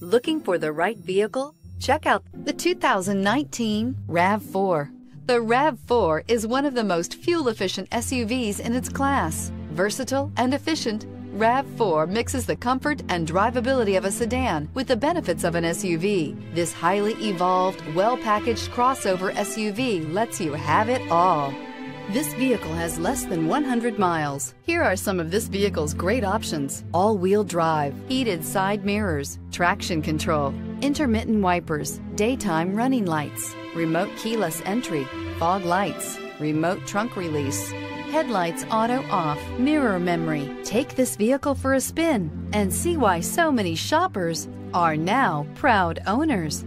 Looking for the right vehicle? Check out the 2019 RAV4. The RAV4 is one of the most fuel-efficient SUVs in its class. Versatile and efficient, RAV4 mixes the comfort and drivability of a sedan with the benefits of an SUV. This highly evolved, well-packaged crossover SUV lets you have it all. This vehicle has less than 100 miles. Here are some of this vehicle's great options. All-wheel drive, heated side mirrors, traction control, intermittent wipers, daytime running lights, remote keyless entry, fog lights, remote trunk release, headlights auto off, mirror memory. Take this vehicle for a spin and see why so many shoppers are now proud owners.